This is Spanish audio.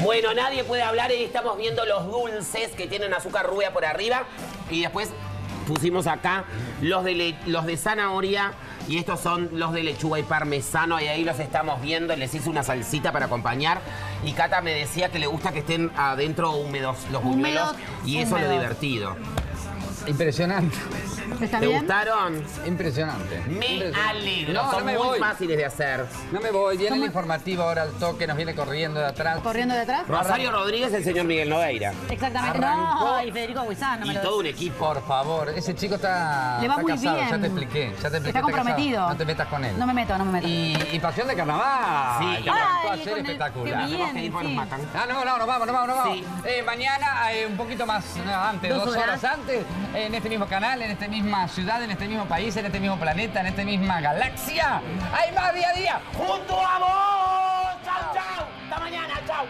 Bueno, nadie puede hablar y estamos viendo los dulces que tienen azúcar rubia por arriba. Y después pusimos acá los de, los de zanahoria y estos son los de lechuga y parmesano. Y ahí los estamos viendo. Les hice una salsita para acompañar. Y Cata me decía que le gusta que estén adentro húmedos los buñuelos. Húmedos, Y eso es lo divertido. Impresionante. ¿Está ¿Te bien? gustaron? Impresionante. Me Impresionante. alegro. No, son no me muy voy. fáciles de hacer. No me voy. Viene el informativo ahora al toque, nos viene corriendo de atrás. ¿Corriendo detrás? Rosario Rodríguez, el señor Miguel Noveira. Exactamente. Arrancó. No, y Federico Huizán, no me Y lo todo un equipo. Por favor, ese chico está, Le va está muy casado, bien. ya te expliqué. Ya te expliqué Está comprometido. casado. No te metas con él. No me meto, no me meto. Y, y Pasión de Carnaval. Sí. que arrancó Ay, con el- espectacular. bien. Tenemos que ir porque sí. nos matan. Ah, no, no, nos vamos, nos vamos, nos vamos. Sí. Eh, mañana, eh, un poquito más no, antes, Dos dos, horas. horas. antes, en este mismo canal, en esta misma ciudad, en este mismo país, en este mismo planeta, en esta misma galaxia. ¡Hay más día a día! ¡Junto a vos! ¡Chau, chau! ¡Hasta mañana! ¡Chau!